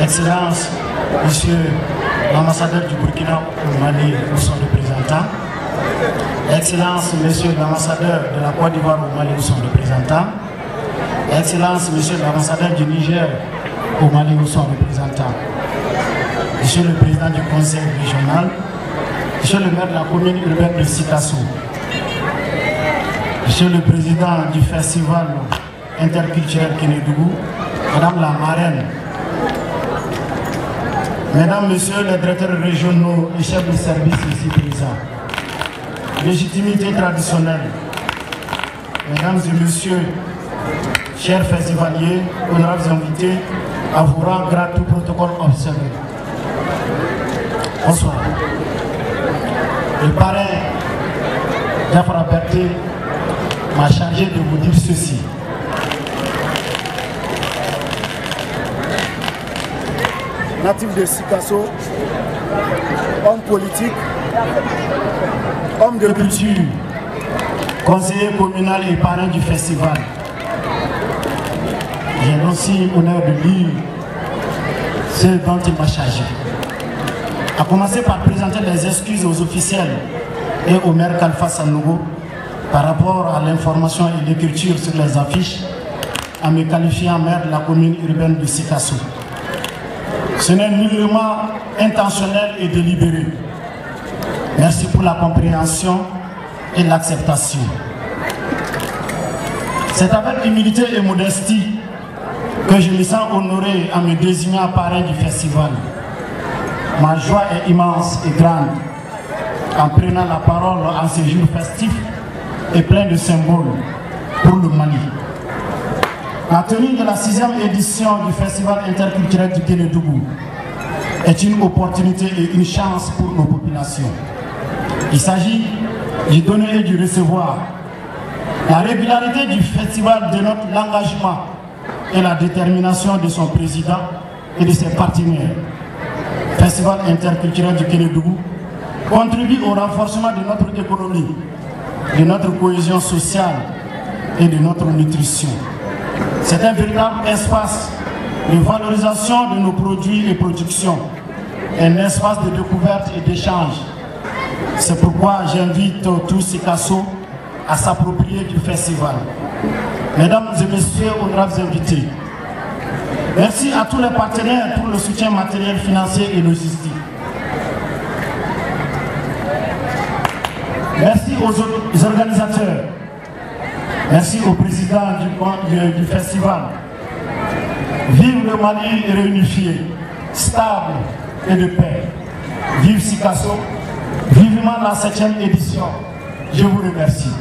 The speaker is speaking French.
Excellence, Monsieur l'ambassadeur du Burkina au Mali ou son représentant, Excellence, Monsieur l'ambassadeur de la Côte d'Ivoire au Mali ou son représentant, Excellence, Monsieur l'ambassadeur du Niger au Mali ou son représentant, Monsieur le président du conseil régional, Monsieur le maire de la commune urbaine de Sikasso, Monsieur le président du festival interculturel Kénédougou, Madame la marraine, Mesdames, Messieurs les directeurs régionaux et chefs de service ici présents, légitimité traditionnelle, Mesdames et Messieurs, chers festivaliers, honorables invités, à vous rendre grâce tout protocole observé. Bonsoir. Le parrain Jafra m'a chargé de vous dire ceci. Natif de Sikasso, homme politique, homme de culture, conseiller communal et parrain du festival. J'ai aussi l'honneur de lire ce dont il m'a chargé. A commencer par présenter les excuses aux officiels et au maire Kalfa Sanogo par rapport à l'information et l'écriture sur les affiches en me qualifiant maire de la commune urbaine de Sikasso. Ce n'est nullement intentionnel et délibéré. Merci pour la compréhension et l'acceptation. C'est avec humilité et modestie que je me sens honoré en me désignant parrain du festival. Ma joie est immense et grande en prenant la parole en ce jour festif et plein de symboles pour le Mali. La tenue de la sixième édition du Festival interculturel du Kénédougou est une opportunité et une chance pour nos populations. Il s'agit du donner et du recevoir. La régularité du festival dénote l'engagement et la détermination de son président et de ses partenaires. Festival interculturel du Kénédougou contribue au renforcement de notre économie, de notre cohésion sociale et de notre nutrition. C'est un véritable espace de valorisation de nos produits et productions, un espace de découverte et d'échange. C'est pourquoi j'invite tous ces cassos à s'approprier du festival. Mesdames et messieurs, honorables invités, merci à tous les partenaires pour le soutien matériel, financier et logistique. Merci aux organisateurs. Merci au président du, festival. Vive le Mali réunifié, stable et de paix. Vive Sikasso, vivement la septième édition. Je vous remercie.